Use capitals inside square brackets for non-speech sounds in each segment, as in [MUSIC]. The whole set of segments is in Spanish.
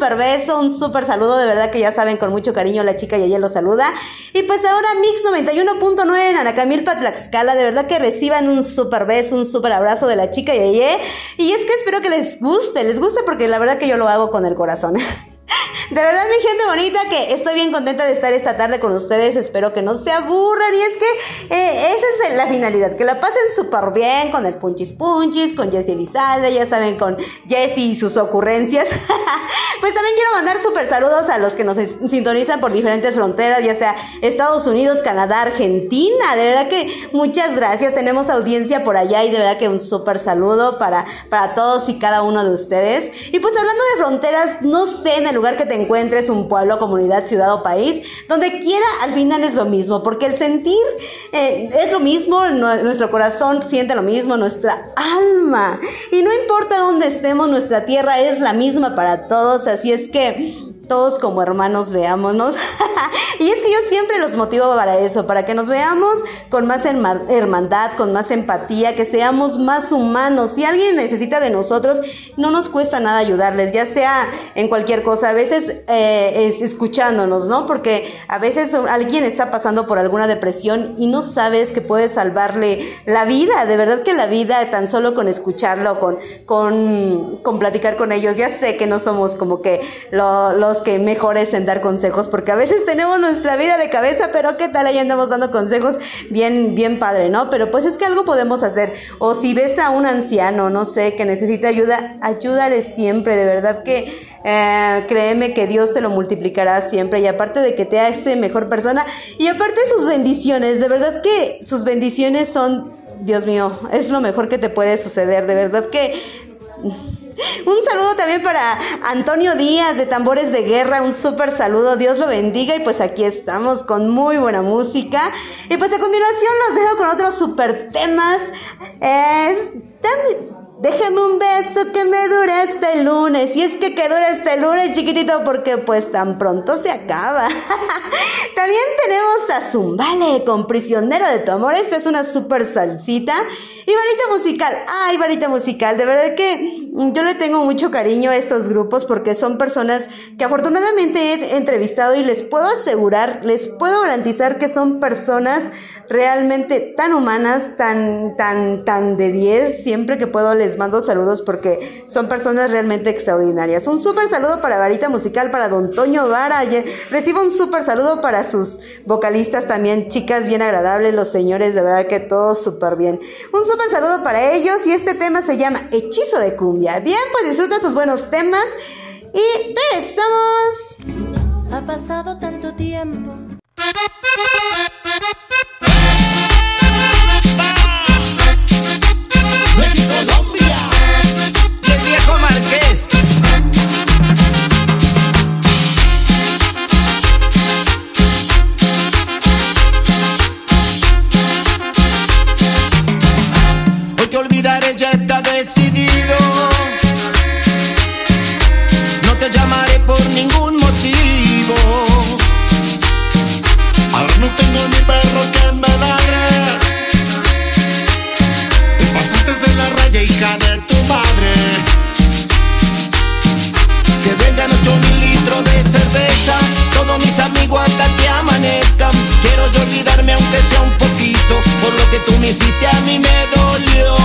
super beso, un super saludo, de verdad que ya saben, con mucho cariño la chica y ella lo saluda. Y pues ahora Mix 91.9 en Anacamilpa, Tlaxcala, de verdad que reciban un super beso, un super abrazo de la chica y ella. Y es que espero que les guste, les guste porque la verdad que yo lo hago con el corazón. [LAUGHS] [LAUGHS] De verdad, mi gente bonita, que estoy bien contenta de estar esta tarde con ustedes. Espero que no se aburran. Y es que eh, esa es la finalidad, que la pasen súper bien con el Punchis Punchis, con Jessie Elizalde, ya saben, con Jessie y sus ocurrencias. [LAUGHS] pues también quiero mandar súper saludos a los que nos sintonizan por diferentes fronteras, ya sea Estados Unidos, Canadá, Argentina. De verdad que muchas gracias. Tenemos audiencia por allá y de verdad que un súper saludo para, para todos y cada uno de ustedes. Y pues hablando de fronteras, no sé en el lugar que te encuentres, un pueblo, comunidad, ciudad o país, donde quiera al final es lo mismo, porque el sentir eh, es lo mismo, nuestro corazón siente lo mismo, nuestra alma. Y no importa dónde estemos, nuestra tierra es la misma para todos, así es que todos como hermanos veámonos. [LAUGHS] y es que yo siempre los motivo para eso, para que nos veamos con más hermandad, con más empatía, que seamos más humanos. Si alguien necesita de nosotros, no nos cuesta nada ayudarles, ya sea en cualquier cosa. A veces eh, es escuchándonos, ¿no? Porque a veces alguien está pasando por alguna depresión y no sabes que puedes salvarle la vida. De verdad que la vida, tan solo con escucharlo, con, con, con platicar con ellos, ya sé que no somos como que los que mejores en dar consejos, porque a veces tenemos nuestra vida de cabeza, pero qué tal ahí andamos dando consejos bien, bien padre, ¿no? Pero pues es que algo podemos hacer. O si ves a un anciano, no sé, que necesita ayuda, ayúdale siempre, de verdad que eh, créeme que Dios te lo multiplicará siempre y aparte de que te hace mejor persona y aparte sus bendiciones, de verdad que sus bendiciones son, Dios mío, es lo mejor que te puede suceder, de verdad que un saludo también para Antonio Díaz de Tambores de Guerra, un súper saludo, Dios lo bendiga y pues aquí estamos con muy buena música. Y pues a continuación los dejo con otros super temas. Es, Déjeme un beso que me dure este lunes. Y es que que dure este lunes, chiquitito, porque pues tan pronto se acaba. [LAUGHS] También tenemos a Zumbale con Prisionero de tu amor. Esta es una super salsita. Y varita musical. Ay, varita musical. De verdad que yo le tengo mucho cariño a estos grupos porque son personas que afortunadamente he entrevistado y les puedo asegurar, les puedo garantizar que son personas realmente tan humanas, tan, tan, tan de 10. Siempre que puedo les mando saludos porque son personas realmente extraordinarias. Un súper saludo para Varita Musical, para Don Toño Vara. Recibo un súper saludo para sus vocalistas también, chicas bien agradables, los señores, de verdad que todo súper bien. Un súper saludo para ellos y este tema se llama Hechizo de Cumbia. Bien, pues disfruta sus buenos temas y regresamos. Ha pasado tanto tiempo. Olvidarme aunque sea un poquito, por lo que tú me hiciste a mí me dolió.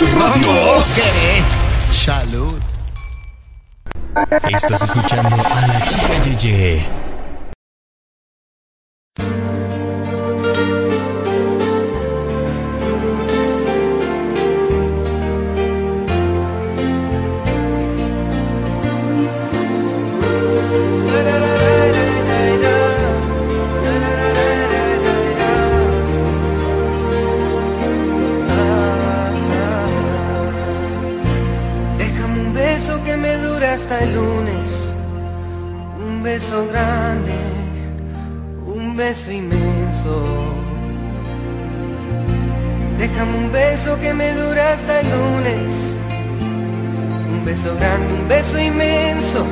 Hits Radio. Salud. Estás escuchando a la chica Yeye beso que me dure hasta el lunes. Un beso grande, un beso inmenso.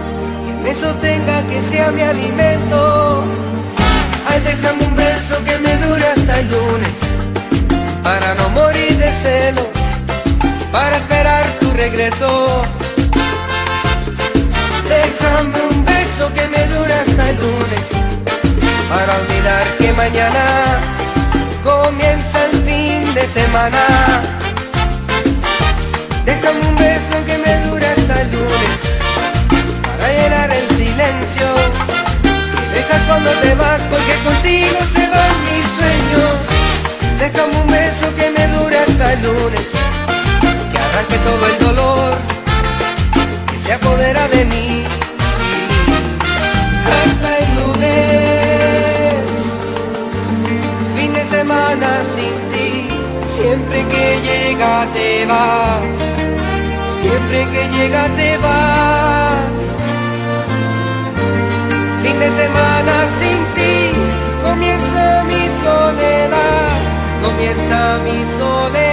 Que me sostenga, que sea mi alimento. Ay, déjame un beso que me dure hasta el lunes. Para no morir de celos para esperar tu regreso. Déjame un beso que me dure hasta el lunes, para olvidar que mañana comienza el fin de semana. Déjame un beso que me dure hasta el lunes, para llenar el silencio. que dejas cuando te vas, porque contigo se van mis sueños. Déjame un beso que me dure hasta el lunes que arranque todo el dolor que se apodera de mí hasta el lunes. Semana sin ti, siempre que llega te vas, siempre que llega te vas. Fin de semana sin ti, comienza mi soledad, comienza mi soledad.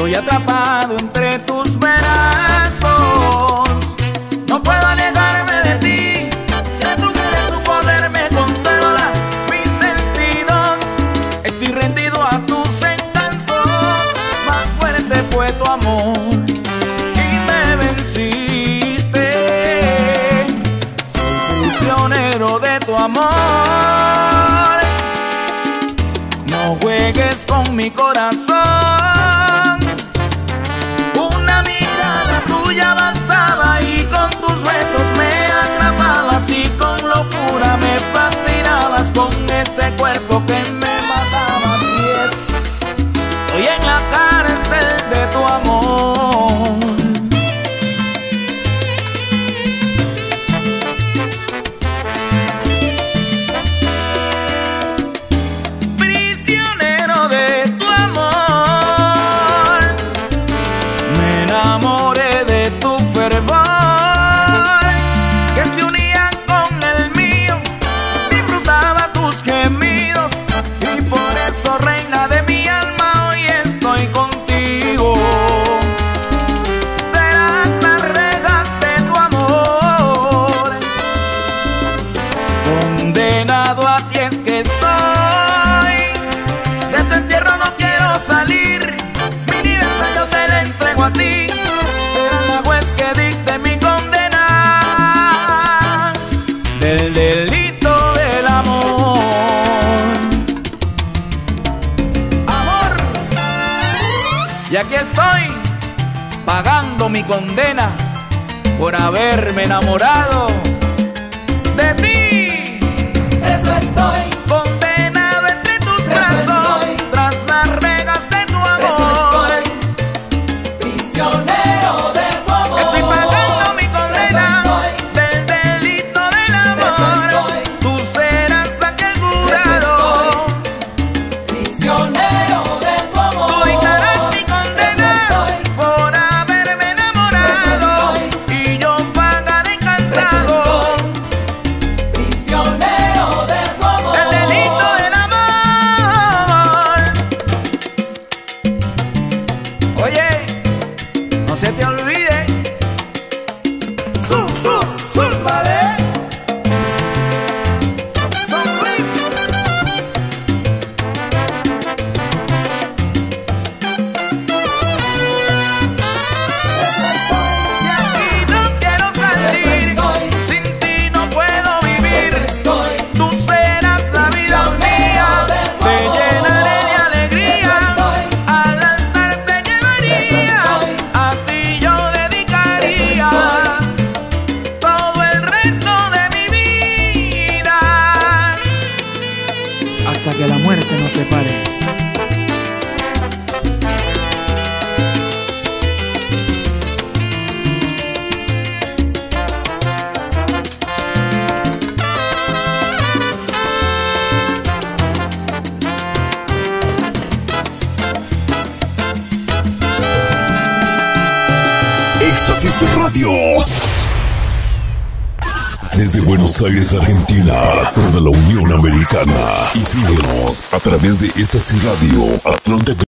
Estoy atrapado entre tus brazos. No puedo alejarme de ti. De tu, de tu poder me controla mis sentidos. Estoy rendido a tus encantos. Más fuerte fue tu amor. Y me venciste. Soy prisionero de tu amor. No juegues con mi corazón. ya bastaba y con tus besos me atrapabas y con locura me fascinabas con ese cuerpo que me mataba. Y es, estoy en la cárcel de tu amor. Condenado a ti es que estoy. De tu encierro no quiero salir. Mi libertad yo te la entrego a ti. Será la juez que dicte mi condena del delito del amor. Amor. Y aquí estoy pagando mi condena por haberme enamorado Desde Buenos Aires, Argentina, toda la Unión Americana. Y síguenos a través de Éxtasis Radio, Atlanta.